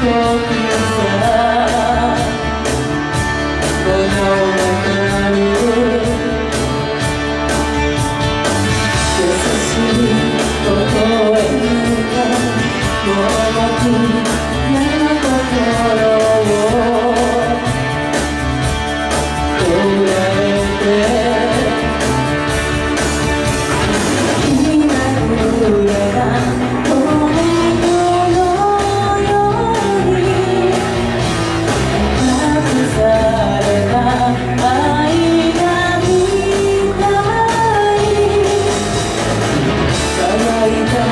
broken た。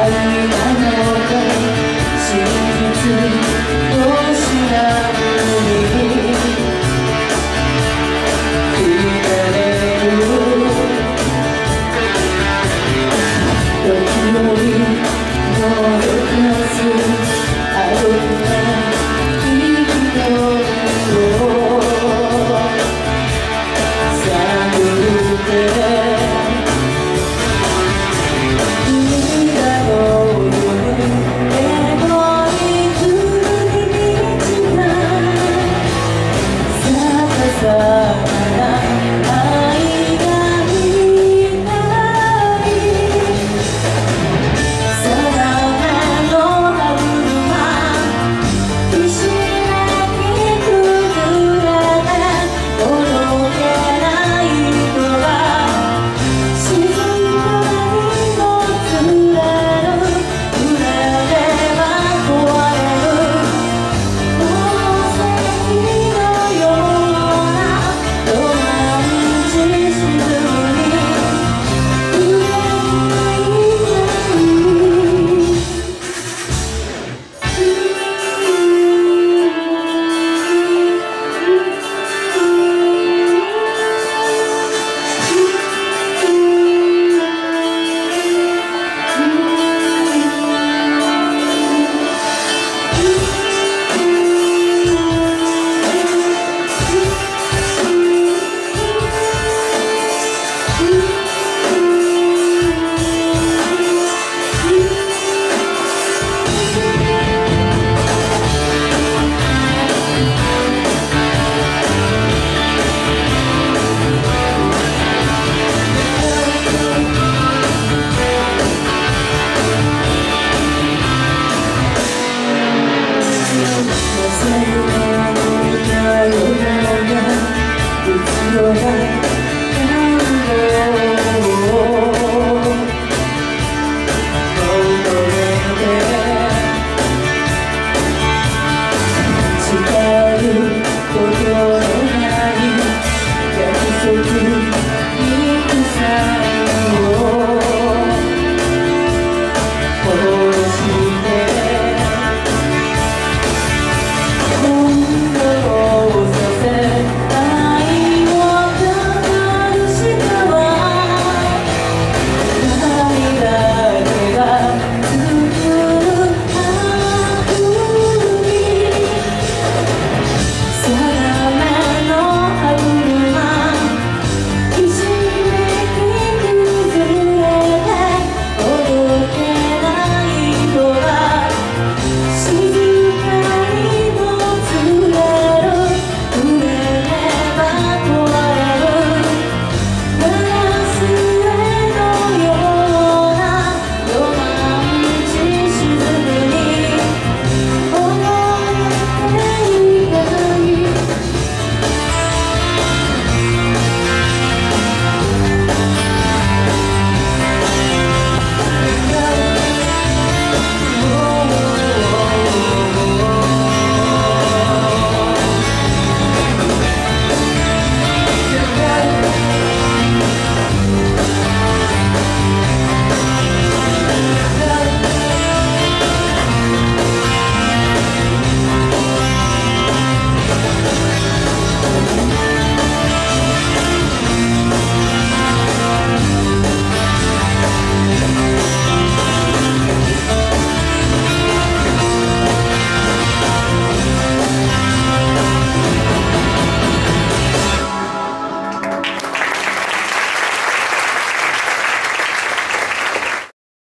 あなのか。真実